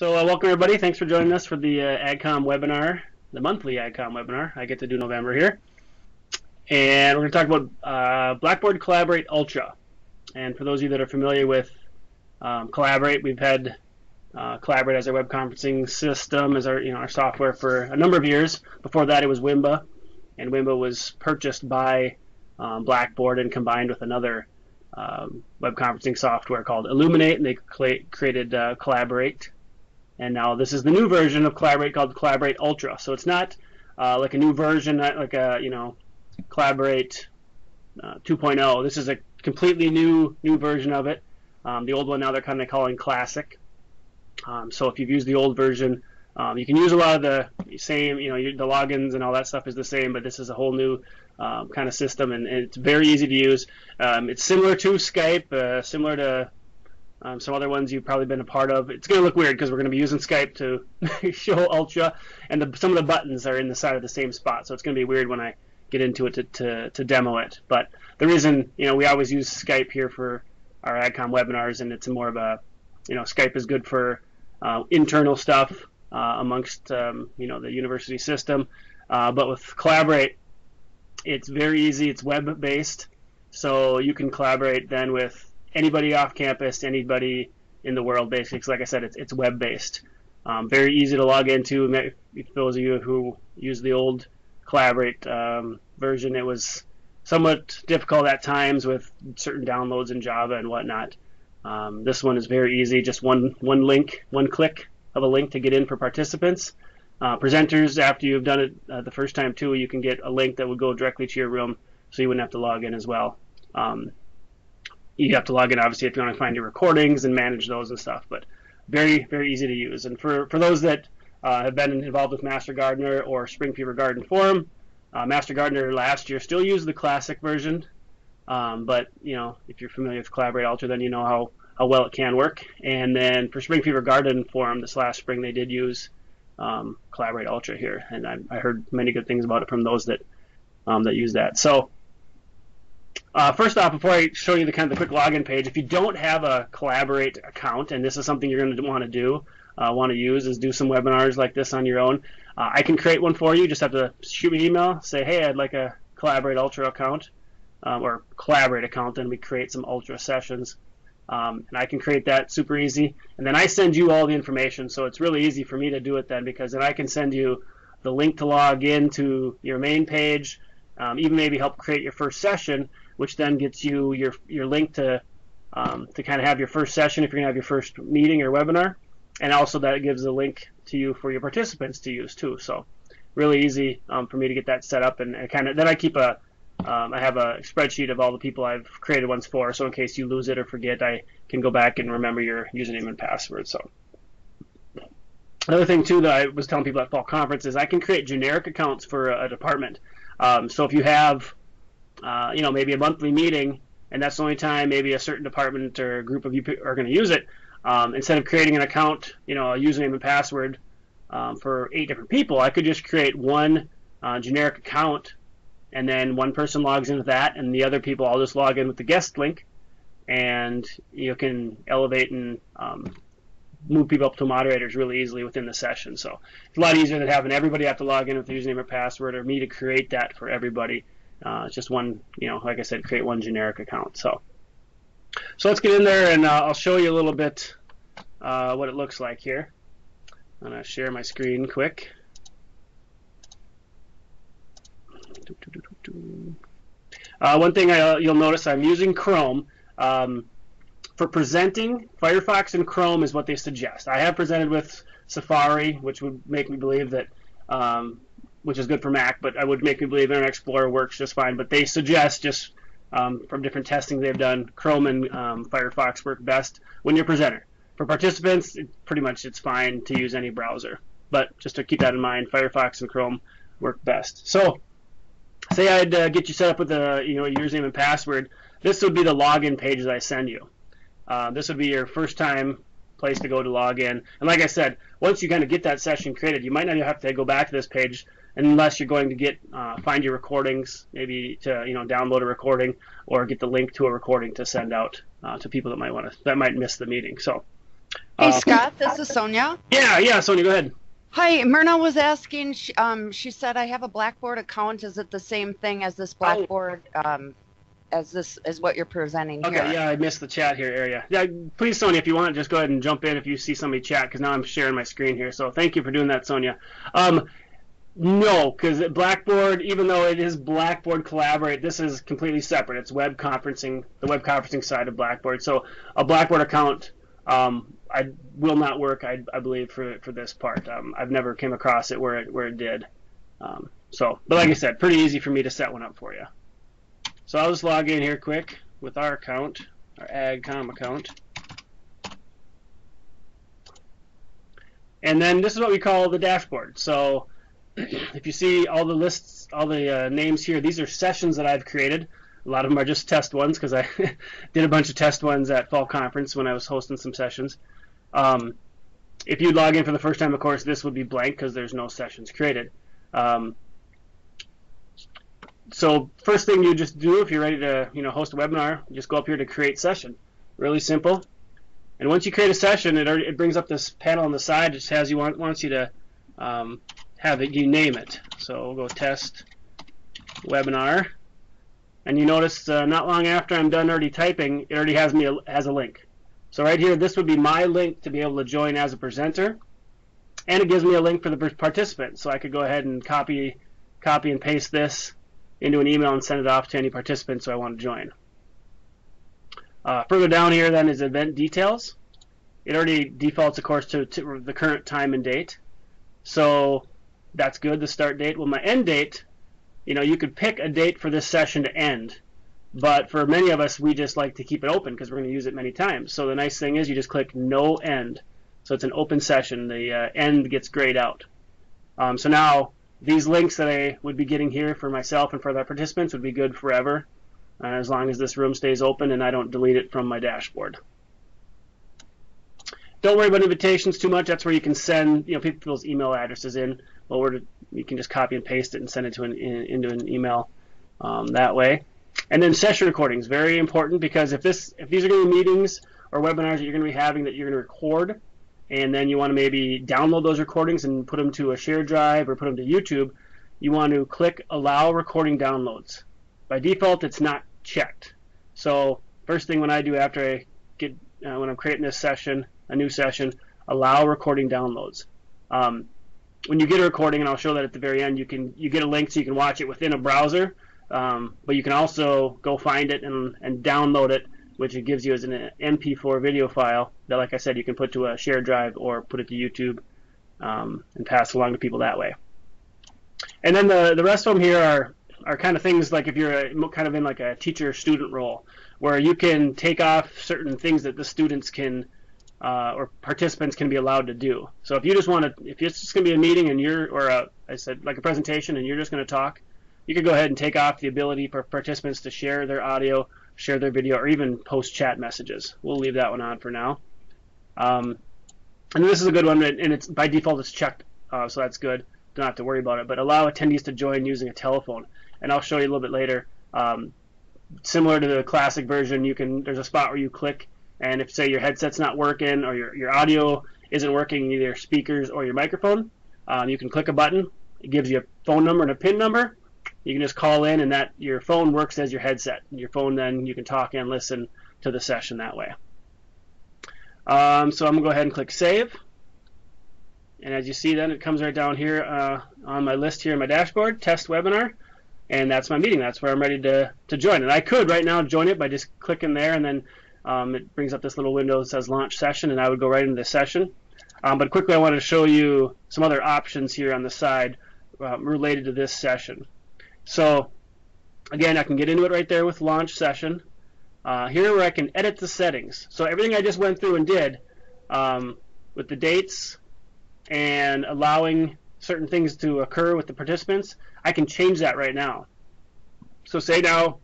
So uh, welcome everybody. Thanks for joining us for the uh, AgCom webinar, the monthly AgCom webinar. I get to do November here. And we're going to talk about uh, Blackboard Collaborate Ultra. And for those of you that are familiar with um, Collaborate, we've had uh, Collaborate as our web conferencing system, as our you know our software for a number of years. Before that, it was Wimba, and Wimba was purchased by um, Blackboard and combined with another um, web conferencing software called Elluminate, and they created uh, Collaborate and now this is the new version of Collaborate called Collaborate Ultra. So it's not uh, like a new version, like a you know Collaborate uh, 2.0. This is a completely new new version of it. Um, the old one now they're kind of calling Classic. Um, so if you've used the old version, um, you can use a lot of the same, you know, the logins and all that stuff is the same, but this is a whole new um, kind of system, and, and, it's very easy to use. Um, it's similar to Skype, uh, similar to um, some other ones you've probably been a part of. It's going to look weird because we're going to be using Skype to show Ultra, and the, some of the buttons are in the side of the same spot, so it's going to be weird when I get into it to, to, to demo it. But the reason, you know, we always use Skype here for our AgCom webinars, and it's more of a, you know, Skype is good for uh, internal stuff uh, amongst, um, you know, the university system. Uh, but with Collaborate, it's very easy. It's web-based, so you can collaborate then with anybody off campus, anybody in the world, basically. like I said, it's, it's web based. Um, very easy to log into. For those of you who use the old Collaborate um, version, it was somewhat difficult at times with certain downloads in Java and whatnot. Um, this one is very easy, just one one link, one click of a link to get in for participants. Uh, presenters, after you've done it uh, the first time too, you can get a link that would go directly to your room, so you wouldn't have to log in as well. Um, you have to log in obviously if you want to find your recordings and manage those and stuff. But very very easy to use. And for for those that uh, have been involved with Master Gardener or Spring Fever Garden Forum, uh, Master Gardener last year still used the classic version. Um, but you know if you're familiar with Collaborate Ultra, then you know how how well it can work. And then for Spring Fever Garden Forum this last spring, they did use um, Collaborate Ultra here, and I, I, heard many good things about it from those that um, that use that. So uh, first off, before I show you the kind of the quick login page, if you don't have a Collaborate account, and this is something you're going to want to do, uh, want to use, is do some webinars like this on your own. Uh, I can create one for you. Just have to shoot me an email, say, hey, I'd like a Collaborate Ultra account, um, or Collaborate account, and we create some Ultra sessions. Um, and I can create that super easy. And then I send you all the information, so it's really easy for me to do it then, because then I can send you the link to log in to your main page, um, even maybe help create your first session which then gets you your your link to um, to kind of have your first session if you're to have your first meeting or webinar, and also that gives a link to you for your participants to use too. So really easy um, for me to get that set up, and, and kind of then I keep a um, I have a spreadsheet of all the people I've created ones for, so in case you lose it or forget, I can go back and remember your username and password. So another thing too that I was telling people at fall conference is I can create generic accounts for a, a department. Um, so if you have uh, you know, maybe a monthly meeting, and that's the only time maybe a certain department or group of you are going to use it. Um, instead of creating an account, you know, a username and password um, for eight different people, I could just create one uh, generic account, and then one person logs into that, and the other people, I'll just log in with the guest link, and you can elevate and um, move people up to moderators really easily within the session. So it's a lot easier than having everybody have to log in with the username or password, or me to create that for everybody. Uh, just one, you know, like I said, create one generic account. So, so let's get in there and uh, I'll show you a little bit uh, what it looks like here. I'm to share my screen quick. Uh, one thing I, you'll notice I'm using Chrome. Um, for presenting, Firefox and Chrome is what they suggest. I have presented with Safari, which would make me believe that um, which is good for Mac, but I would make me believe Internet Explorer works just fine. But they suggest just um, from different testing they've done, Chrome and um, Firefox work best when you're presenter. For participants, it, pretty much it's fine to use any browser. But just to keep that in mind, Firefox and Chrome work best. So, say I'd uh, get you set up with a you know username and password. This would be the login page that I send you. Uh, this would be your first time place to go to log in. And like I said, once you kind of get that session created, you might not even have to go back to this page unless you're going to get uh, find your recordings, maybe to you know download a recording or get the link to a recording to send out uh, to people that might want to that might miss the meeting. So Hey, Um, Scott, this is Sonia. Yeah, yeah, Sonia, go ahead. Hi, Myrna was asking, she, um, she said, I have a Blackboard account. Is it the same thing as this Blackboard, um, as this, is what you're presenting here? Okay, here? yeah, I missed the chat here area. Yeah, please, Sonia, if you want, just go ahead and jump in if you see somebody chat, because now I'm sharing my screen here. So thank you for doing that, Sonia. Um, no, because Blackboard, even though it is Blackboard Collaborate, this is completely separate. It's web conferencing, the web conferencing side of Blackboard. So a Blackboard account um, I will not work, I, I believe, for for this part. Um, I've never came across it where it where it did. Um, so, but like I said, pretty easy for me to set one up for you. So I'll just log in here quick with our account, our AgCom account. And then this is what we call the dashboard. So if you see all the lists, all the uh, names here, these are sessions that I've created. A lot of them are just test ones because I did a bunch of test ones at fall conference when I was hosting some sessions. Um, if you log in for the first time, of course, this would be blank because there's no sessions created. Um, so first thing you just do if you're ready to you know host a webinar, just go up here to create session. Really simple. And once you create a session, it it brings up this panel on the side. It just has you want wants you to um, have it you name it. So we'll go test webinar, and you notice uh, not long after I'm done already typing, it already has me a, has a link. So right here, this would be my link to be able to join as a presenter, and it gives me a link for the participant. So I could go ahead and copy copy and paste this into an email and send it off to any participants who I want to join. Uh, further down here then is event details. It already defaults, of course, to, to, the current time and date. So that's good, the start date. Well, my end date, you know, you could pick a date for this session to end. But for many of us, we just like to keep it open because we're going to use it many times. So the nice thing is you just click no end. So it's an open session. The uh, end gets grayed out. Um, so now these links that I would be getting here for myself and for the participants would be good forever, uh, as long as this room stays open and I don't delete it from my dashboard. Don't worry about invitations too much. That's where you can send you know people's email addresses in. To, you can just copy and paste it and send it to an, in, into an email um, that way. And then session recordings, very important because if this if these are going to be meetings or webinars that you're going to be having that you're going to record, and then you want to maybe download those recordings and put them to a shared drive or put them to YouTube, you want to click Allow Recording Downloads. By default, it's not checked. So first thing when I do after I get uh, when I'm creating this session, a new session, allow recording downloads. Um, when you get a recording, and I'll show that at the very end, you can you get a link so you can watch it within a browser, um, but you can also go find it and, and download it which it gives you as an MP4 video file that, like I said, you can put to a shared drive or put it to YouTube um, and pass along to people that way. And then the, the rest of them here are, are kind of things like if you're a, kind of in like a teacher-student role, where you can take off certain things that the students can uh, or participants can be allowed to do. So if you just want to, if it's just going to be a meeting and you're, or a, I said like a presentation and you're just going to talk, you could go ahead and take off the ability for participants to share their audio share their video, or even post chat messages. We'll leave that one on for now. Um, and this is a good one, and it's by default it's checked, uh, so that's good. Don't have to worry about it. But allow attendees to join using a telephone, and I'll show you a little bit later. Um, similar to the classic version, you can there's a spot where you click, and if say your headset's not working or your your audio isn't working, either speakers or your microphone, um, you can click a button. It gives you a phone number and a PIN number, you can just call in and that your phone works as your headset. Your phone then you can talk and listen to the session that way. Um, so I'm to go ahead and click save. And as you see then it comes right down here uh, on my list here in my dashboard, test webinar. And that's my meeting. That's where I'm ready to, to join. And I could right now join it by just clicking there and then um, it brings up this little window that says launch session and I would go right into the session. Um, but quickly I want to show you some other options here on the side uh, related to this session. So again, I can get into it right there with launch session. Uh, here where I can edit the settings. So everything I just went through and did um, with the dates and allowing certain things to occur with the participants, I can change that right now. So say now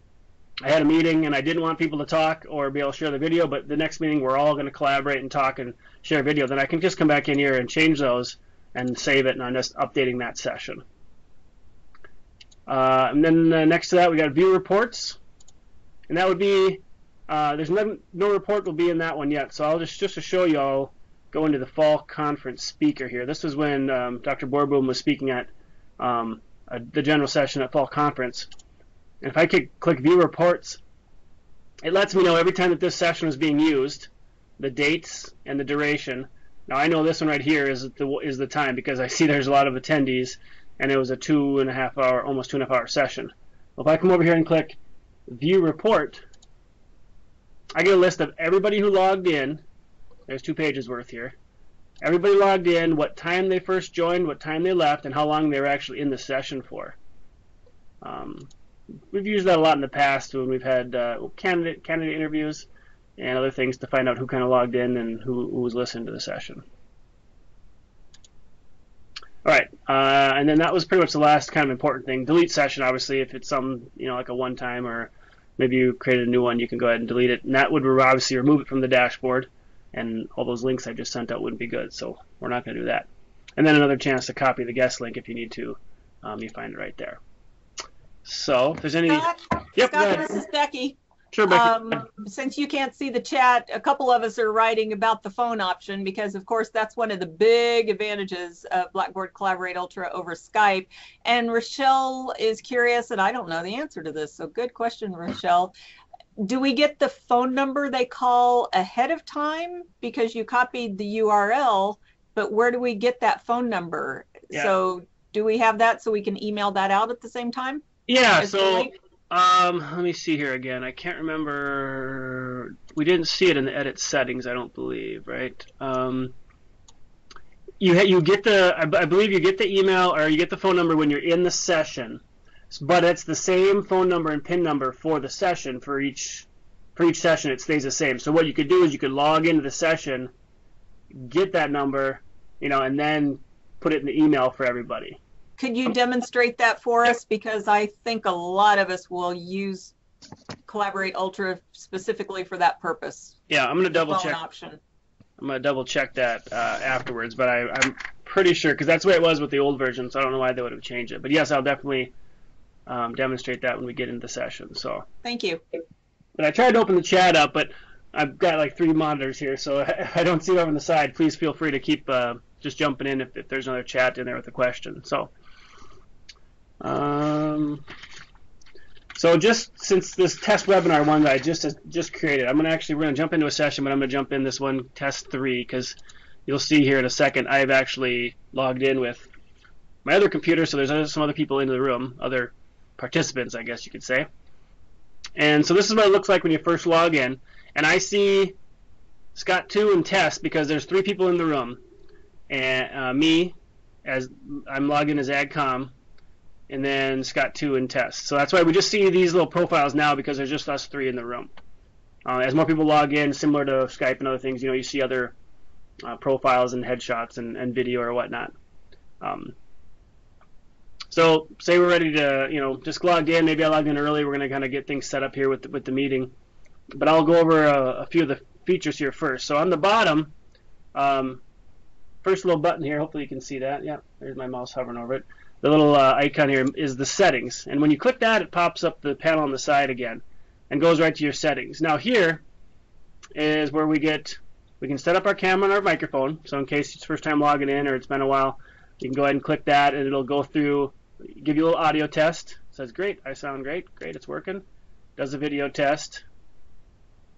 I had a meeting and I didn't want people to talk or be able to share the video, but the next meeting we're all going to collaborate and talk and share video, then I can just come back in here and change those and save it, and I'm just updating that session. Uh, and then uh, next to that, we got view reports, and that would be uh, there's no, no report will be in that one yet. So I'll just just to show you, I'll go into the fall conference speaker here. This is when um, Dr. Borboom was speaking at um, a, the general session at fall conference. And if I click view reports, it lets me know every time that this session is being used, the dates and the duration. Now I know this one right here is the is the time because I see there's a lot of attendees, and it was a two and a half hour, almost two and a half hour session. Well, if I come over here and click view report, I get a list of everybody who logged in. There's two pages worth here. Everybody logged in, what time they first joined, what time they left, and how long they were actually in the session for. Um, we've used that a lot in the past when we've had uh, candidate candidate interviews and other things to find out who kind of logged in and who, who was listening to the session. All right, uh, and then that was pretty much the last kind of important thing. Delete session, obviously, if it's some, you know, like a one-time or maybe you created a new one, you can go ahead and delete it. And that would obviously remove it from the dashboard, and all those links I just sent out wouldn't be good, so we're not going to do that. And then another chance to copy the guest link if you need to. Um, you find it right there. So, if there's any... Scott, Yep, Scott, this is Becky. Sure, Becky. Um, since you can't see the chat, a couple of us are writing about the phone option because, of course, that's one of the big advantages of Blackboard Collaborate Ultra over Skype. And Rochelle is curious, and I don't know the answer to this. So, good question, Rochelle. Do we get the phone number they call ahead of time because you copied the URL? But where do we get that phone number? Yeah. So, do we have that so we can email that out at the same time? Yeah, the so... Um, let me see here again. I can't remember. We didn't see it in the edit settings, I don't believe, right? Um, you ha- you get the I, b- I believe you get the email or you get the phone number when you're in the session, but it's the same phone number and PIN number for the session for each for each session. It stays the same. So what you could do is you could log into the session, get that number, you know, and then put it in the email for everybody. Could you demonstrate that for us? Because I think a lot of us will use Collaborate Ultra specifically for that purpose. Yeah, I'm gonna double check. option. I'm gonna double check that uh, afterwards, but I, I'm pretty sure because that's the way it was with the old version. So I don't know why they would have changed it. But yes, I'll definitely um, demonstrate that when we get into the session. So, Thank you. but I tried to open the chat up, but I've got like three monitors here, so if I don't see over on the side, please feel free to keep uh, just jumping in if, if there's another chat in there with a question. So, um, so just since this test webinar one that I just just created, I'm gonna actually we're gonna jump into a session, but I'm gonna jump in this one test three because you'll see here in a second I've actually logged in with my other computer, so there's some other people in the room, other participants, I guess you could say. And so this is what it looks like when you first log in, and I see Scott two and test because there's three people in the room, and uh, me as I'm logged in as AgCom, and then Scott two and test. So that's why we just see these little profiles now because there's just us three in the room. Uh, as more people log in, similar to Skype and other things, you know, you see other uh, profiles and headshots and, and video or whatnot. Um, so say we're ready to, you know, just logged in. Maybe I logged in early. We're going to kind of get things set up here with the, with the meeting. But I'll go over a, a few of the features here first. So on the bottom, um, first little button here. Hopefully you can see that. Yeah, there's my mouse hovering over it. The little uh, icon here is the settings, and when you click that, it pops up the panel on the side again, and goes right to your settings. Now here is where we get we can set up our camera and our microphone. So in case it's first time logging in or it's been a while, you can go ahead and click that, and it'll go through, give you a little audio test. says great, I sound great, great, it's working. Does a video test,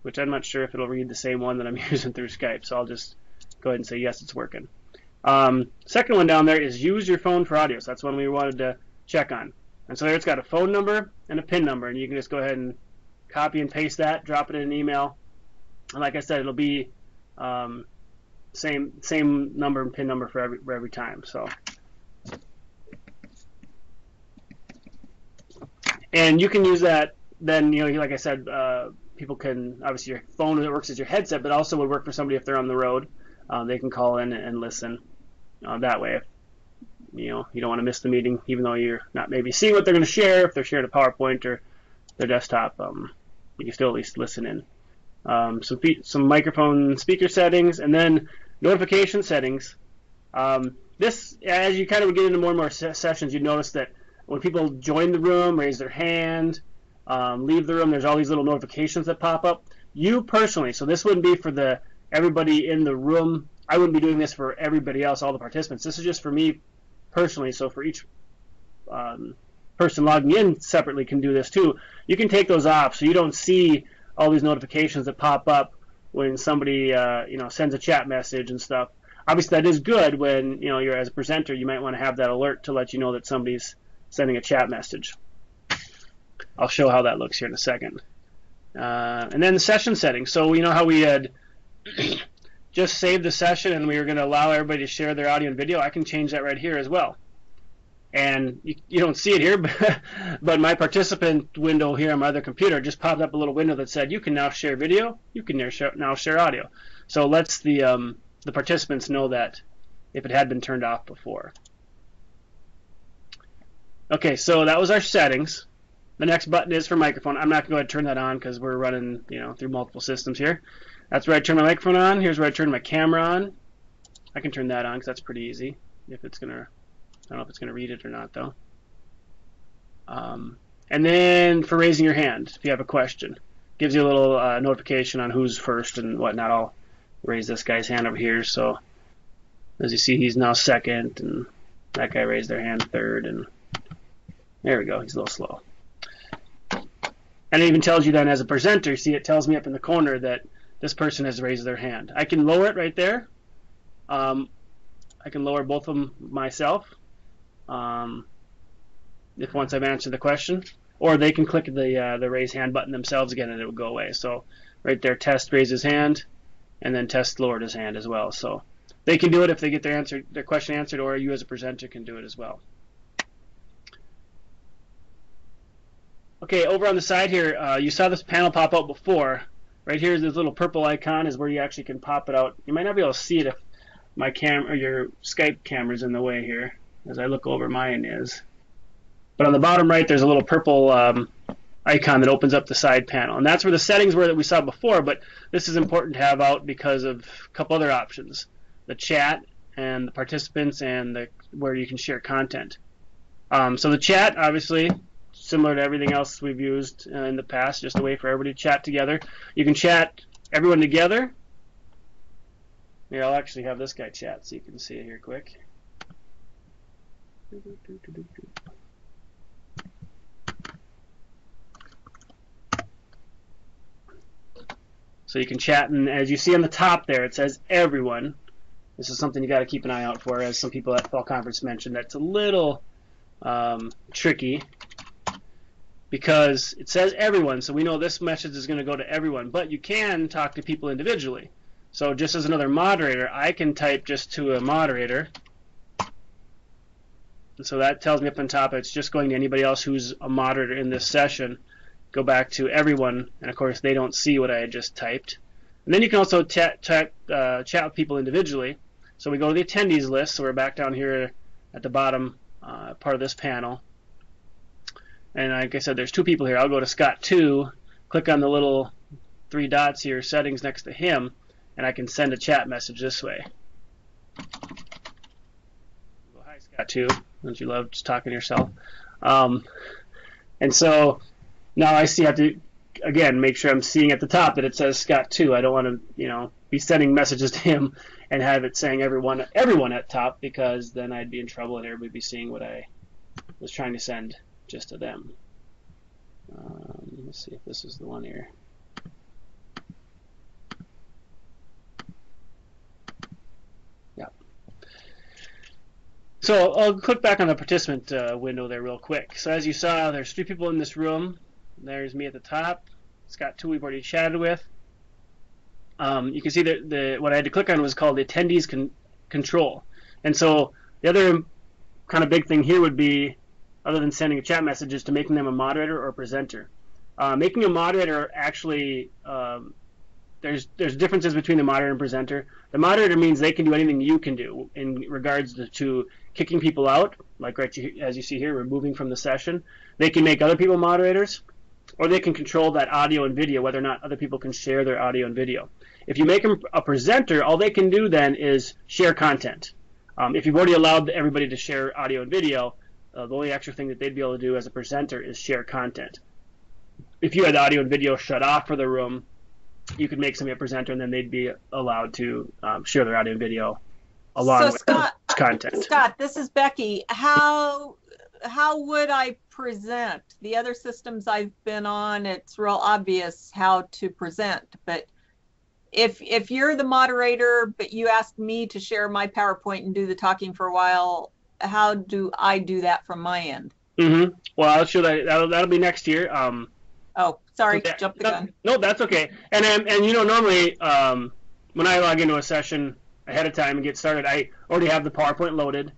which I'm not sure if it'll read the same one that I'm using through Skype. So I'll just go ahead and say yes, it's working. Um, second one down there is use your phone for audio. So that's one we wanted to check on. And so there it's got a phone number and a PIN number, and you can just go ahead and copy and paste that, drop it in an email, and like I said, it'll be um, same same number and PIN number for every for every time. So. And you can use that. Then you know, like I said, uh, people can obviously your phone it works as your headset, but also would work for somebody if they're on the road. Um, they can call in and listen uh, that way. You know, you don't want to miss the meeting, even though you're not maybe seeing what they're going to share. If they're sharing a PowerPoint or their desktop, um, you can still at least listen in. Um, some some microphone speaker settings, and then notification settings. Um, this, as you kind of get into more and more se- sessions, you notice that when people join the room, raise their hand, um, leave the room, there's all these little notifications that pop up. You personally, so this wouldn't be for the everybody in the room I wouldn't be doing this for everybody else, all the participants. This is just for me personally. So for each um, person logging in separately can do this too. You can take those off so you don't see all these notifications that pop up when somebody uh, you know sends a chat message and stuff. Obviously, that is good when you know you're as a presenter. You might want to have that alert to let you know that somebody's sending a chat message. I'll show how that looks here in a second. Uh, and then the session settings. So you know how we had just save the session and we were going to allow everybody to share their audio and video. I can change that right here as well. And you, you don't see it here, but, but my participant window here on my other computer just popped up a little window that said you can now share video, you can now share, now share audio. So it lets the um, the participants know that if it had been turned off before. Okay, so that was our settings. The next button is for microphone. I'm not going to go ahead and turn that on because we're running, you know, through multiple systems here. That's where I turn my microphone on. Here's where I turn my camera on. I can turn that on because that's pretty easy. If it's gonna, I don't know if it's gonna read it or not though. Um, and then for raising your hand, if you have a question, gives you a little uh, notification on who's first and whatnot. I'll raise this guy's hand over here. So as you see, he's now second, and that guy raised their hand third, and there we go. He's a little slow. And it even tells you then as a presenter, see it tells me up in the corner that this person has raised their hand. I can lower it right there. Um, I can lower both of them myself um, if once I've answered the question, or they can click the uh, the raise hand button themselves again and it will go away. So right there, test raises hand, and then test lowered his hand as well. So they can do it if they get their answer their question answered, or you as a presenter can do it as well. Okay, over on the side here, uh, you saw this panel pop up before. Right here is this little purple icon is where you actually can pop it out. You might not be able to see it if my cam or your Skype camera's in the way here. As I look over, mine is. But on the bottom right, there's a little purple um, icon that opens up the side panel, and that's where the settings were that we saw before. But this is important to have out because of a couple other options: the chat and the participants, and the where you can share content. Um, so the chat, obviously, similar to everything else we've used uh, in the past, just a way for everybody to chat together. You can chat everyone together. Here, I'll actually have this guy chat so you can see it here quick. So you can chat, and as you see on the top there, it says everyone. This is something you got to keep an eye out for, as some people at Fall Conference mentioned. That's a little um, tricky because it says everyone, so we know this message is going to go to everyone. But you can talk to people individually. So just as another moderator, I can type just to a moderator. And so that tells me up on top it's just going to anybody else who's a moderator in this session. Go back to everyone, and of course they don't see what I had just typed. And then you can also chat, chat, uh, chat with people individually. So we go to the attendees list, so we're back down here at the bottom uh, part of this panel. And like I said, there's two people here. I'll go to Scott 2, click on the little three dots here, settings next to him, and I can send a chat message this way. Well, hi, Scott 2. Don't you love just talking to yourself? Um, and so now I see I have to again make sure I'm seeing at the top that it says Scott 2. I don't want to you know be sending messages to him and have it saying everyone everyone at top because then I'd be in trouble and everybody be seeing what I was trying to send just to them. Um, let's see if this is the one here. Yeah. So I'll click back on the participant uh, window there real quick. So as you saw, there's three people in this room. There's me at the top. It's got two we've already chatted with. Um, you can see that the what I had to click on was called the attendees con control. And so the other kind of big thing here would be other than sending a chat message, is to making them a moderator or a presenter. Uh, making a moderator actually um, there's there's differences between the moderator and presenter. The moderator means they can do anything you can do in regards to, to kicking people out, like right as you see here, removing from the session. They can make other people moderators, or they can control that audio and video, whether or not other people can share their audio and video. If you make them a presenter, all they can do then is share content. Um, if you've already allowed everybody to share audio and video, uh, the only extra thing that they'd be able to do as a presenter is share content. If you had the audio and video shut off for the room, you could make somebody a presenter, and then they'd be allowed to um, share their audio and video along so with Scott, content. Scott, this is Becky. How how would I present? The other systems I've been on, it's real obvious how to present, but if if you're the moderator but you ask me to share my PowerPoint and do the talking for a while, how do I do that from my end? Mm-hmm. Well, I'll show that. That'll, that'll be next year. Um, Oh, sorry, jump the no, gun. No, that's okay. And and, and you know, normally um, when I log into a session ahead of time and get started, I already have the PowerPoint loaded,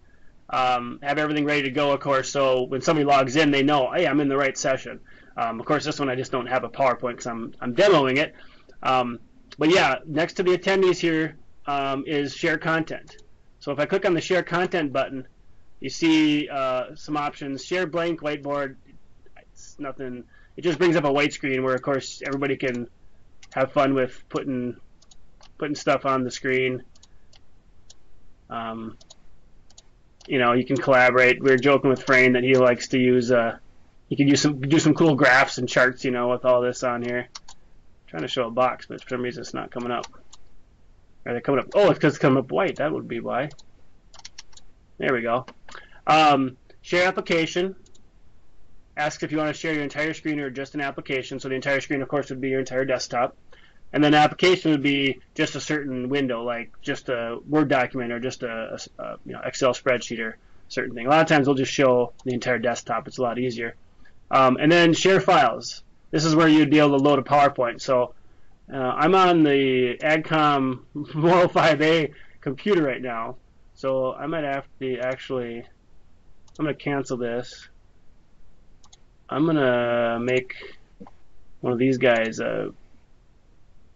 um, have everything ready to go, of course. So when somebody logs in, they know, hey, I'm in the right session. Um, of course, this one I just don't have a PowerPoint because I'm I'm demoing it. Um, but yeah, next to the attendees here um, is share content. So if I click on the share content button, you see uh, some options. Share blank whiteboard. It's nothing. It just brings up a white screen where of course everybody can have fun with putting putting stuff on the screen. Um, you know you can collaborate. We were joking with Frayne that he likes to use uh, he can use some do some cool graphs and charts you know with all this on here. Trying to show a box but for some reason it's not coming up. Are they coming up oh it's because it's coming up white. That would be why there we go um, share application asks if you want to share your entire screen or just an application. So the entire screen, of course, would be your entire desktop. And then application would be just a certain window, like just a Word document or just a, a, a you know Excel spreadsheet or certain thing. A lot of times they'll just show the entire desktop. It's a lot easier. Um, and then share files. This is where you'd be able to load a PowerPoint. So uh, I'm on the AgCom 105A computer right now, so I might have to actually. I'm going to cancel this. I'm gonna make one of these guys a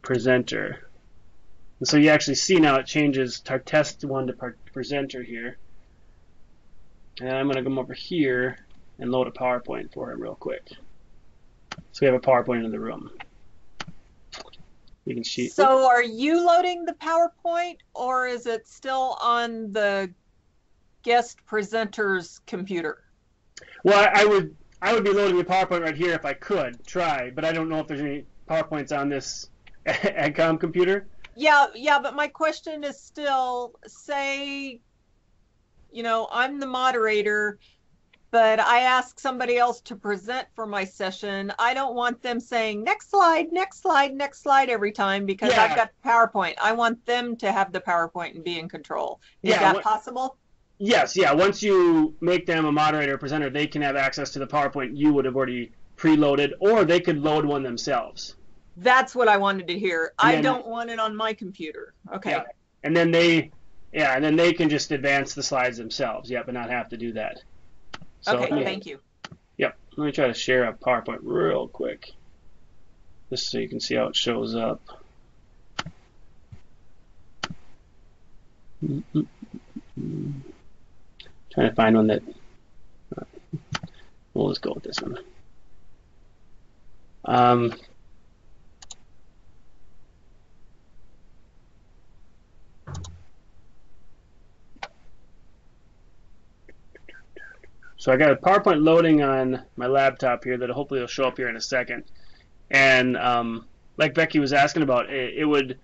presenter. And so you actually see now it changes tar test one to presenter here. And I'm gonna come over here and load a PowerPoint for him real quick. So we have a PowerPoint in the room. You can see. So are you loading the PowerPoint or is it still on the guest presenter's computer? Well, I, I would I would be loading the PowerPoint right here if I could try, but I don't know if there's any PowerPoints on this AgCom computer. Yeah, yeah, but my question is still say, you know, I'm the moderator, but I ask somebody else to present for my session. I don't want them saying next slide, next slide, next slide every time because Yeah. I've got PowerPoint. I want them to have the PowerPoint and be in control. Is Yeah, that possible? Yes, yeah. Once you make them a moderator or presenter, they can have access to the PowerPoint you would have already preloaded, or they could load one themselves. That's what I wanted to hear. I then- don't want it on my computer. Okay. Yeah. And then they, yeah, and then they can just advance the slides themselves. Yeah, but not have to do that. So, okay, thank you. Yep. Let me try to share a PowerPoint real quick, just so you can see how it shows up. Trying to find one that. We'll just go with this one. Um, So I got a PowerPoint loading on my laptop here that hopefully will show up here in a second. And um, like Becky was asking about, it, it would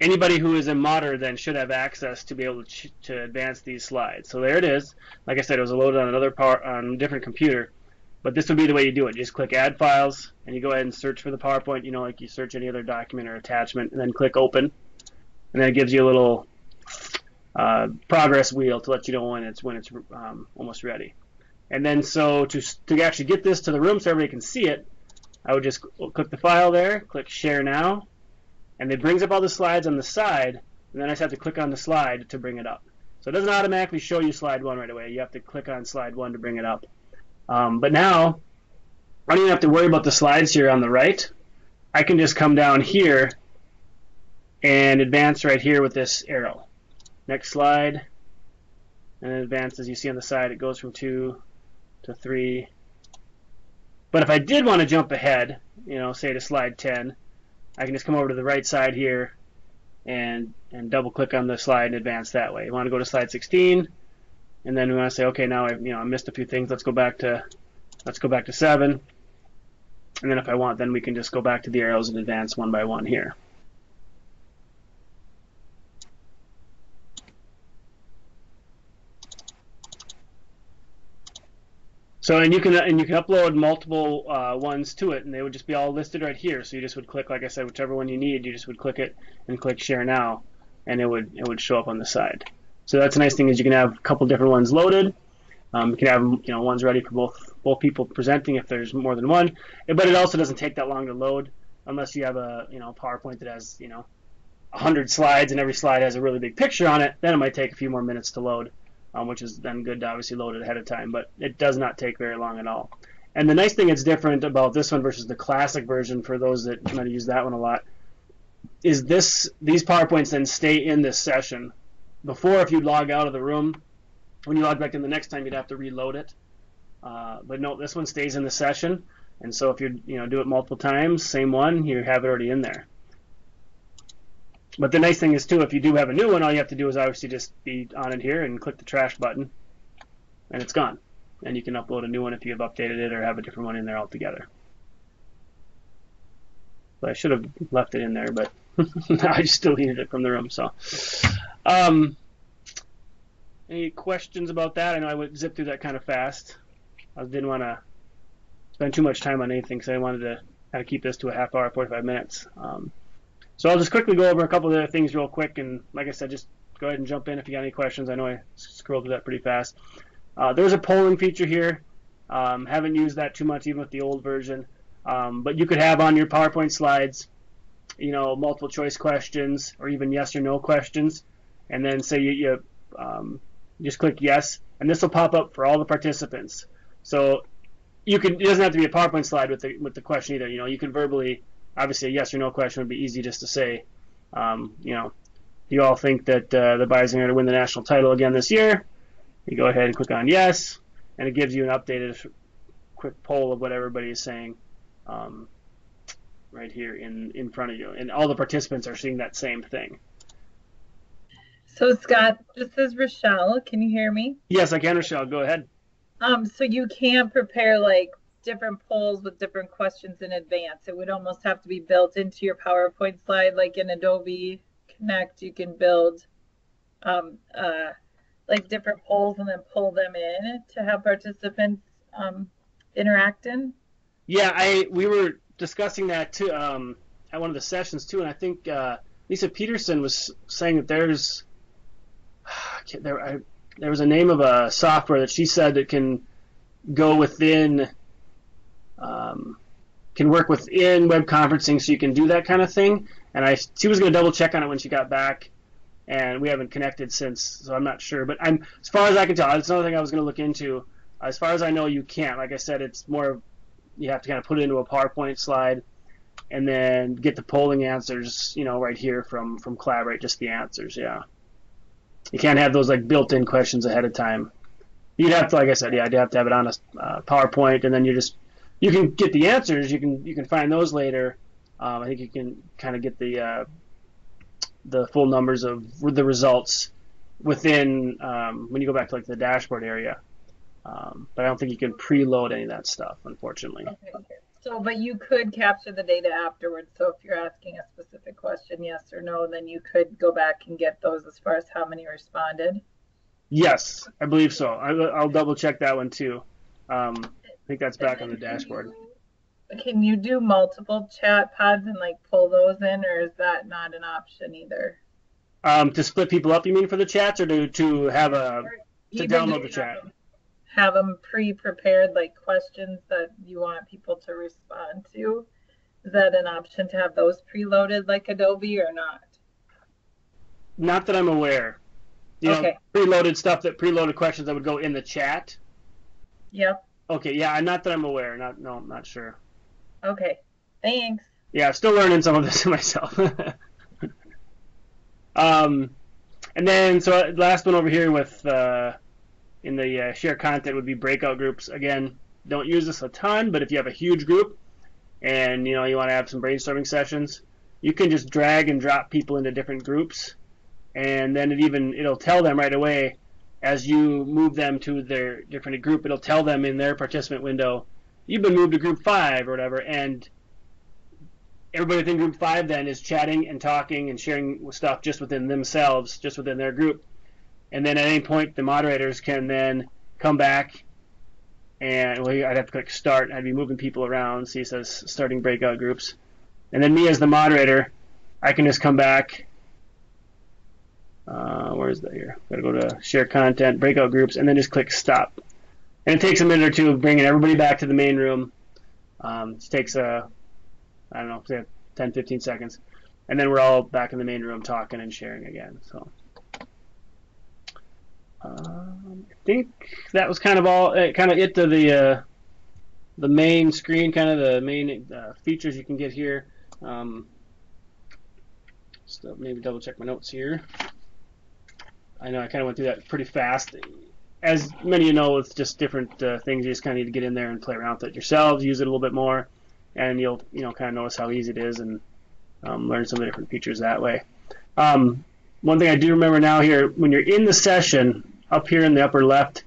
anybody who is a modder then should have access to be able to, to advance these slides. So there it is. Like I said, it was loaded on another power on a different computer. But this would be the way you do it. You just click Add Files, and you go ahead and search for the PowerPoint. You know, like you search any other document or attachment, and then click Open, and then it gives you a little uh, progress wheel to let you know when it's when it's um, almost ready. And then so to to actually get this to the room so everybody can see it, I would just click the file there, click Share Now, and it brings up all the slides on the side, and then I just have to click on the slide to bring it up. So it doesn't automatically show you slide one right away. You have to click on slide one to bring it up. Um, but now I don't even have to worry about the slides here on the right. I can just come down here and advance right here with this arrow. Next slide. And advance as You see on the side it goes from 2 to 3. But if I did want to jump ahead, you know, say to slide 10, I can just come over to the right side here and and double click on the slide and advance that way. You want to go to slide 16 and then we want to say okay now I you know I missed a few things let's go back to let's go back to 7 And then if I want, then we can just go back to the arrows and advance one by one here. So and you can and you can upload multiple uh, ones to it, and they would just be all listed right here. So you just would click, like I said, whichever one you need. You just would click it and click Share Now, and it would it would show up on the side. So that's a nice thing is you can have a couple different ones loaded. Um, you can have you know ones ready for both both people presenting if there's more than one, but it also doesn't take that long to load unless you have a you know PowerPoint that has you know 100 slides and every slide has a really big picture on it. Then it might take a few more minutes to load um, which is then good to obviously load it ahead of time, but it does not take very long at all. And the nice thing that's different about this one versus the classic version, for those that might use that one a lot, is this these PowerPoints then stay in this session. Before, if you log out of the room, when you log back in the next time, you'd have to reload it. Uh, but no, this one stays in the session, and so if you you know do it multiple times, same one, you have it already in there. But the nice thing is too, if you do have a new one, all you have to do is obviously just be on it here and click the trash button, and it's gone. And you can upload a new one if you have updated it or have a different one in there altogether. But I should have left it in there, but I just deleted it from the room. So, um, any questions about that? I know I went zip through that kind of fast. I didn't want to spend too much time on anything because I wanted to kind of keep this to a half hour, 45 minutes. Um, so I'll just quickly go over a couple of other things real quick, and like I said, just go ahead and jump in if you got any questions. I know I scrolled through that pretty fast. Uh, there's a polling feature here. Um, haven't used that too much even with the old version, um, but you could have on your PowerPoint slides, you know, multiple choice questions or even yes or no questions, and then say you, you um, just click yes, and this will pop up for all the participants. So you can it doesn't have to be a PowerPoint slide with the with the question either. You know, you can verbally obviously a yes or no question would be easy just to say. Um, you know, do you all think that uh, the Bison are going to win the national title again this year? You go ahead and click on yes, and it gives you an updated quick poll of what everybody is saying um, right here in, in front of you. And all the participants are seeing that same thing. So Scott, this is Rochelle. Can you hear me? Yes, I can, Rochelle. Go ahead. Um, so you can prepare like different polls with different questions in advance. It would almost have to be built into your PowerPoint slide, like in Adobe Connect, you can build um, uh, like different polls and then pull them in to have participants um, interact in. Yeah, I we were discussing that too um, at one of the sessions too, and I think uh, Lisa Peterson was saying that there's there I, there was a name of a software that she said that can go within um, can work within web conferencing, so you can do that kind of thing. And I she was going to double check on it when she got back, and we haven't connected since, so I'm not sure. But I'm as far as I can tell, it's another thing I was going to look into. As far as I know, you can't. Like I said, it's more you have to kind of put it into a PowerPoint slide, and then get the polling answers, you know, right here from from Collaborate, just the answers. Yeah, you can't have those like built-in questions ahead of time. You'd have to, like I said, yeah, you'd have to have it on a uh, PowerPoint, and then you just you can get the answers. You can you can find those later. Um, I think you can kind of get the uh, the full numbers of the results within um, when you go back to like the dashboard area. Um, but I don't think you can preload any of that stuff, unfortunately. Okay. So, but you could capture the data afterwards. So if you're asking a specific question, yes or no, then you could go back and get those as far as how many responded. Yes, I believe so. I, will double check that one too. Um, I think that's back on the dashboard. Can you do multiple chat pods and like pull those in, or is that not an option either? Um, to split people up, you mean for the chats, or to to have a to download the chat? Have them pre-prepared, like questions that you want people to respond to. Is that an option to have those preloaded like Adobe or not? Not that I'm aware. You okay. know, preloaded stuff that preloaded questions that would go in the chat. Yep. Okay, yeah, I'm not that I'm aware. Not no, I'm not sure. Okay, thanks. Yeah, still learning some of this myself. um, and then so last one over here with uh, in the uh, share content would be breakout groups. Again, don't use this a ton, but if you have a huge group and you know you want to have some brainstorming sessions, you can just drag and drop people into different groups, and then it even it'll tell them right away as you move them to their different group, it'll tell them in their participant window, you've been moved to group five or whatever, and everybody within group five then is chatting and talking and sharing stuff just within themselves, just within their group. And then at any point, the moderators can then come back and well, I'd have to click start. I'd be moving people around. See, it says starting breakout groups. And then me as the moderator, I can just come back. Uh, where is that here? Got to go to share content, breakout groups, and then just click stop. And it takes a minute or two of bringing everybody back to the main room. Um, it takes a, I don't know, say 10, 15 seconds. And then we're all back in the main room talking and sharing again. So. Um, I think that was kind of all, uh, kind of it to the uh, the main screen, kind of the main uh, features you can get here. Um, so maybe double check my notes here. I know I kind of went through that pretty fast. As many of you know, with just different uh, things, you just kind of need to get in there and play around with it yourselves, use it a little bit more, and you'll you know kind of notice how easy it is and um, learn some of the different features that way. Um, one thing I do remember now here, when you're in the session, up here in the upper left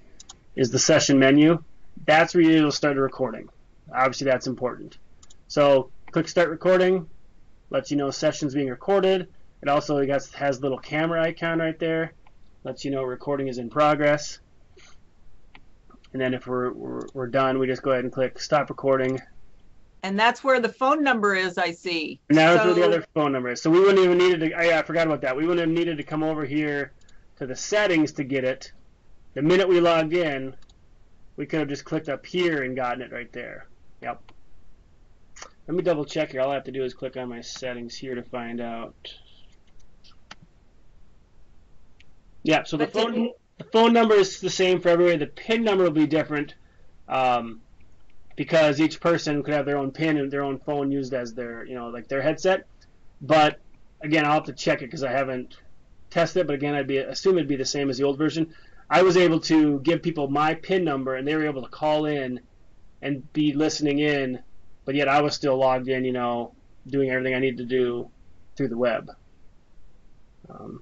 is the session menu. That's where you'll start a recording. Obviously, that's important. So click Start Recording, lets you know session's being recorded. It also has, has little camera icon right there, lets you know recording is in progress. And then if we're, we're, we're done, we just go ahead and click Stop Recording. And that's where the phone number is, I see. And that's so, where the other phone number is. So we wouldn't even needed to, I, I forgot about that. We wouldn't have needed to come over here to the settings to get it. The minute we logged in, we could have just clicked up here and gotten it right there. Yep. Let me double check here. All I have to do is click on my settings here to find out. Yeah, so the phone the phone number is the same for everybody. The PIN number will be different um, because each person could have their own PIN and their own phone used as their, you know, like their headset. But again, I'll have to check it because I haven't tested it, but again, I'd be assume it'd be the same as the old version. I was able to give people my PIN number, and they were able to call in and be listening in, but yet I was still logged in, you know, doing everything I needed to do through the web. Um,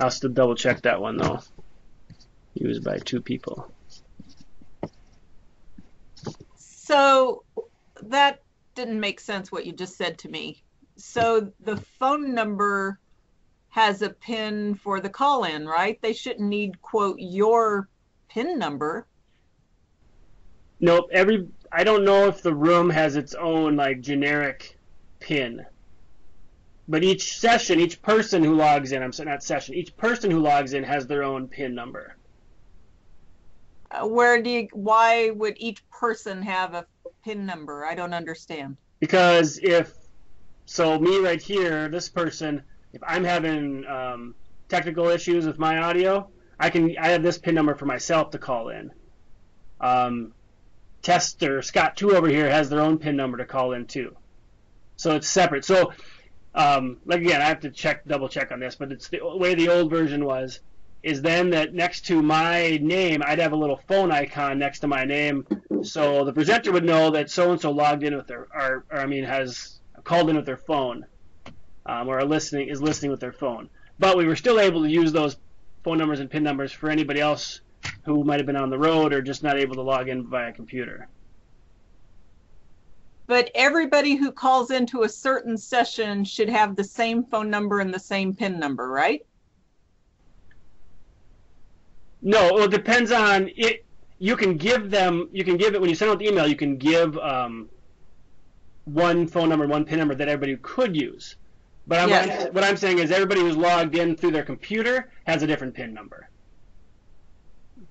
I'll still double check that one though. Used by two people. So that didn't make sense what you just said to me. So the phone number has a pin for the call in, right? They shouldn't need quote your pin number. Nope. Every I don't know if the room has its own like generic pin. But each session, each person who logs in, I'm sorry, not session, each person who logs in has their own pin number. Uh, where do you, why would each person have a pin number? I don't understand. Because if, so me right here, this person, if I'm having um, technical issues with my audio, I can I have this pin number for myself to call in. Um, Tester Scott two over here has their own pin number to call in too, so it's separate. So, um, like again, I have to check double check on this, but it's the way the old version was. Is then that next to my name, I'd have a little phone icon next to my name, so the presenter would know that so and so logged in with their, or, or I mean, has called in with their phone um, or listening is listening with their phone. But we were still able to use those phone numbers and PIN numbers for anybody else who might have been on the road or just not able to log in via computer. But everybody who calls into a certain session should have the same phone number and the same PIN number, right? No, well, it depends on it. You can give them. You can give it when you send out the email. You can give um, one phone number, one PIN number that everybody could use. But what, I'm, what I'm saying is everybody who's logged in through their computer has a different PIN number.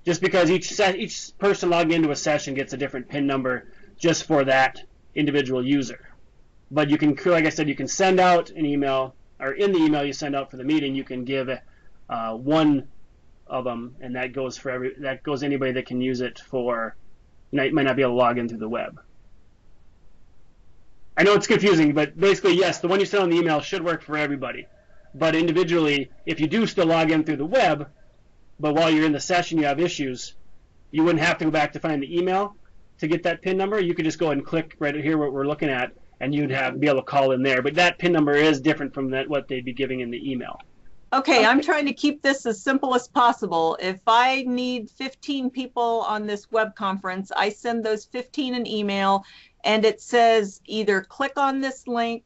Just because each se- each person logged into a session gets a different PIN number just for that individual user. But you can, like I said, you can send out an email, or in the email you send out for the meeting, you can give uh, one of them, and that goes for every that goes anybody that can use it for. Might not be able to log in through the web. I know it's confusing, but basically, yes, the one you send on the email should work for everybody. But individually, if you do still log in through the web, but while you're in the session you have issues, you wouldn't have to go back to find the email to get that PIN number. You could just go ahead and click right here what we're looking at, and you'd have be able to call in there. But that PIN number is different from that what they'd be giving in the email. Okay, I'm trying to keep this as simple as possible. If I need 15 people on this web conference, I send those 15 an email and it says either click on this link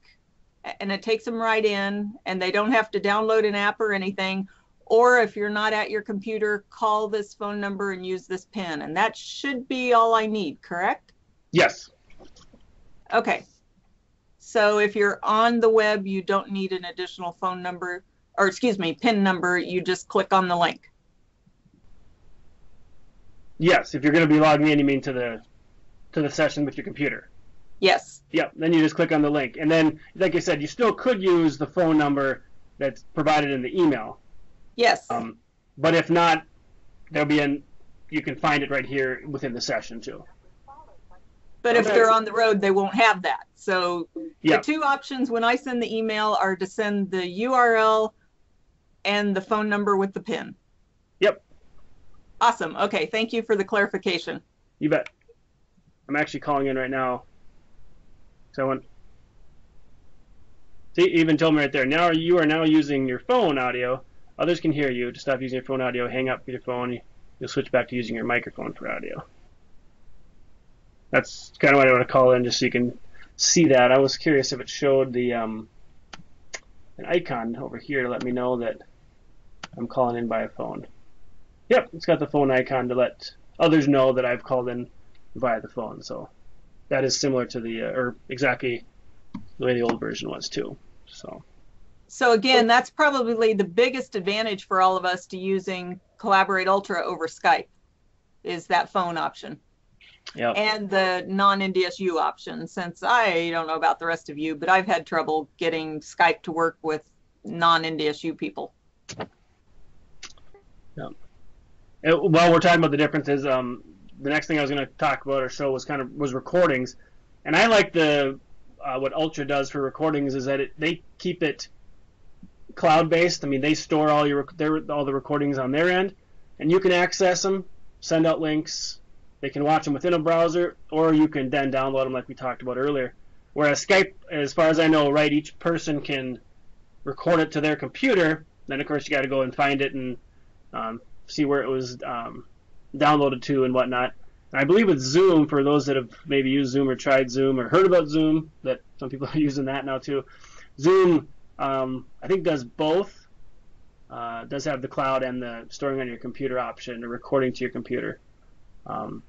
and it takes them right in and they don't have to download an app or anything. Or if you're not at your computer, call this phone number and use this pin. And that should be all I need, correct? Yes. Okay. So if you're on the web, you don't need an additional phone number or excuse me, pin number, you just click on the link. Yes, if you're going to be logging in, you mean to the to the session with your computer. Yes. Yep. Then you just click on the link, and then, like I said, you still could use the phone number that's provided in the email. Yes. Um, but if not, there'll be an you can find it right here within the session too. But if they're on the road, they won't have that. So Yeah. the two options when I send the email are to send the URL and the phone number with the pin. Yep. Awesome. Okay. Thank you for the clarification. You bet. I'm actually calling in right now. So I want. See, even told me right there. Now you are now using your phone audio. Others can hear you. To stop using your phone audio, hang up your phone. You'll switch back to using your microphone for audio. That's kind of what I want to call in, just so you can see that. I was curious if it showed the um, an icon over here to let me know that I'm calling in by a phone. Yep, it's got the phone icon to let others know that I've called in via the phone. So that is similar to the, uh, or exactly the way the old version was too. So So again, that's probably the biggest advantage for all of us to using Collaborate Ultra over Skype is that phone option yeah, and the non-NDSU option. Since I don't know about the rest of you, but I've had trouble getting Skype to work with non-NDSU people. Uh, while we're talking about the differences, um, the next thing I was going to talk about or show was kind of was recordings, and I like the uh, what Ultra does for recordings is that it, they keep it cloud based. I mean, they store all your their, all the recordings on their end, and you can access them, send out links. They can watch them within a browser, or you can then download them like we talked about earlier. Whereas Skype, as far as I know, right, each person can record it to their computer. Then of course you got to go and find it and um, see where it was um, downloaded to and whatnot. And I believe with Zoom, for those that have maybe used Zoom or tried Zoom or heard about Zoom, that some people are using that now too. Zoom, um, I think, does both. Uh, does have the cloud and the storing on your computer option, or recording to your computer. Um,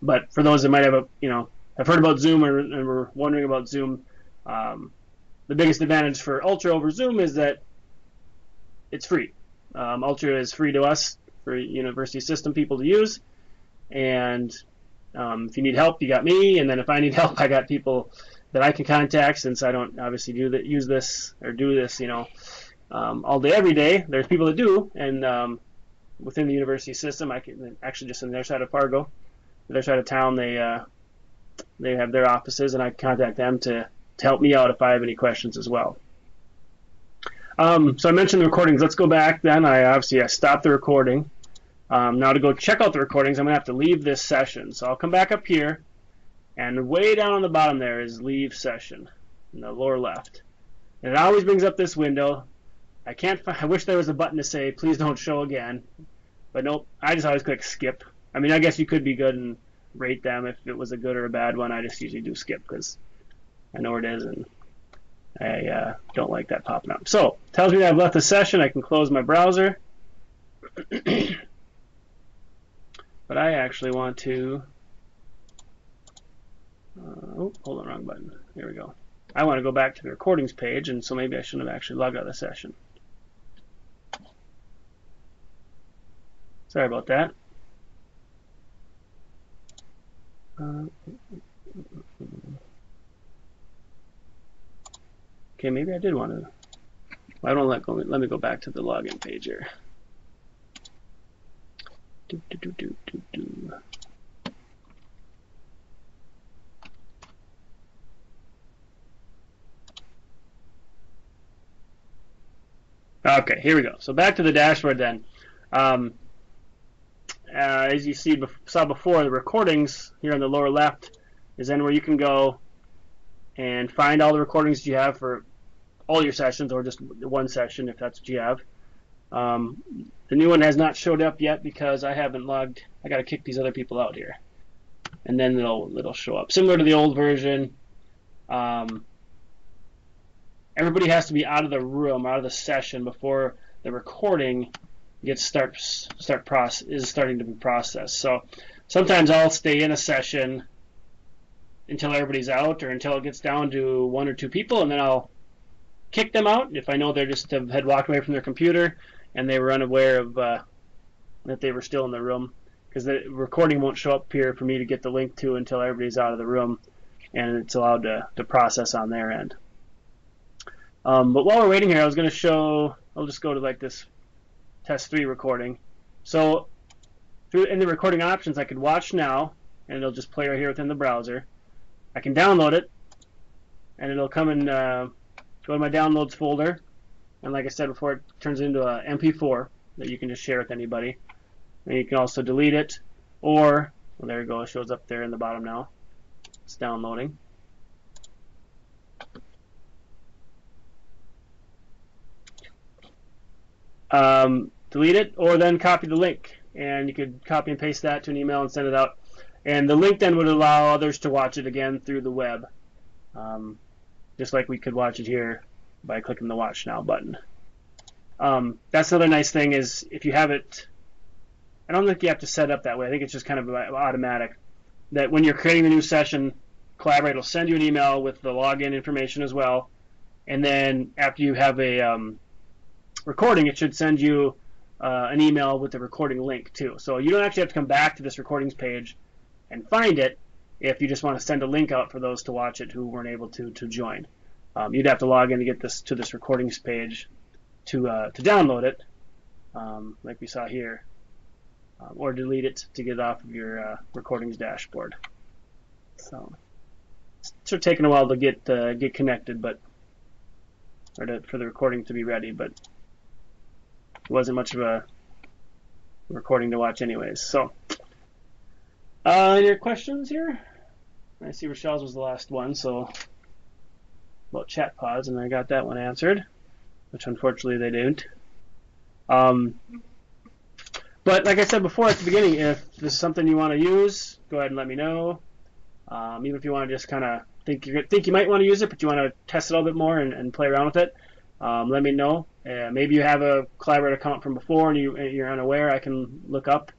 but for those that might have a, you know, have heard about Zoom or, and were wondering about Zoom, um, the biggest advantage for Ultra over Zoom is that it's free. Um, Ultra is free to us for university system people to use, and um, if you need help, you got me, and then if I need help, I got people that I can contact. Since I don't obviously do that, use this or do this, you know, um, all day every day. There's people that do, and um, within the university system, I can actually just on their side of Fargo, their side of town, they uh, they have their offices, and I can contact them to to help me out if I have any questions as well. Um, so I mentioned the recordings. Let's go back then. I obviously I stopped the recording. Um, now to go check out the recordings, I'm gonna have to leave this session. So I'll come back up here, and way down on the bottom there is leave session in the lower left. And it always brings up this window. I can't. Find, I wish there was a button to say please don't show again, but nope. I just always click skip. I mean, I guess you could be good and rate them if it was a good or a bad one. I just usually do skip because I know where it is and I uh, don't like that popping up. So tells me I've left the session. I can close my browser. but I actually want to. Uh, oh, hold on, wrong button. Here we go. I want to go back to the recordings page, and so maybe I shouldn't have actually logged out of the session. Sorry about that. Uh, okay, maybe I did want to. I don't let go. Let me go back to the login page here. Do, do, do, do, do, do. Okay, here we go. So back to the dashboard then. Um, uh, as you see bef- saw before, the recordings here on the lower left is then where you can go and find all the recordings you have for all your sessions or just one session if that's what you have. Um, the new one has not showed up yet because I haven't logged. I got to kick these other people out here, and then it'll it'll show up. Similar to the old version. Um, everybody has to be out of the room, out of the session before the recording gets start start process is starting to be processed. So sometimes I'll stay in a session until everybody's out or until it gets down to one or two people, and then I'll kick them out if I know they just have, had walked away from their computer and they were unaware of uh, that they were still in the room because the recording won't show up here for me to get the link to until everybody's out of the room and it's allowed to, to process on their end. Um, but while we're waiting here, I was going to show, I'll just go to like this test 3 recording. So through in the recording options, I could watch now, and it'll just play right here within the browser. I can download it, and it'll come and uh, go to my downloads folder. And like I said before, it turns into a MP4 that you can just share with anybody. And you can also delete it, or well, there you go. It shows up there in the bottom now. It's downloading. Um, delete it, or then copy the link. And you could copy and paste that to an email and send it out. And the link then would allow others to watch it again through the web. Um, just like we could watch it here by clicking the Watch Now button. Um, that's another nice thing is if you have it, I don't think you have to set up that way. I think it's just kind of automatic. That when you're creating the new session, Collaborate will send you an email with the login information as well. And then after you have a um, recording, it should send you uh, an email with the recording link too. So you don't actually have to come back to this recordings page and find it if you just want to send a link out for those to watch it who weren't able to to join. Um, you'd have to log in to get this to this recordings page to uh, to download it, um, like we saw here, um, or delete it to get it off of your uh, recordings dashboard. So it's sort of taking a while to get uh, get connected, but or to, for the recording to be ready, but wasn't much of a recording to watch anyways. So, uh, any questions here? I see Rochelle's was the last one, so about chat pods, and I got that one answered, which unfortunately they didn't. Um, but like I said before at the beginning, if this is something you want to use, go ahead and let me know. Um, even if you want to just kind of think you think you might want to use it, but you want to test it a little bit more and, and play around with it, um, let me know. Uh, maybe you have a Collaborate account from before and you, you're unaware. I can look up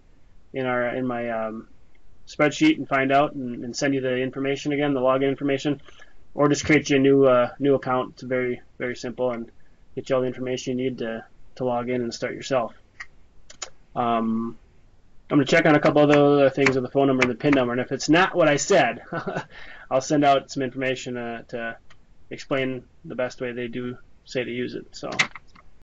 in our in my um, spreadsheet and find out and, and, send you the information again, the login information, or just create you a new uh, new account. It's very very simple and get you all the information you need to to log in and start yourself. Um, I'm going to check on a couple of other things with the phone number and the PIN number, and if it's not what I said, I'll send out some information uh, to explain the best way they do say to use it. So.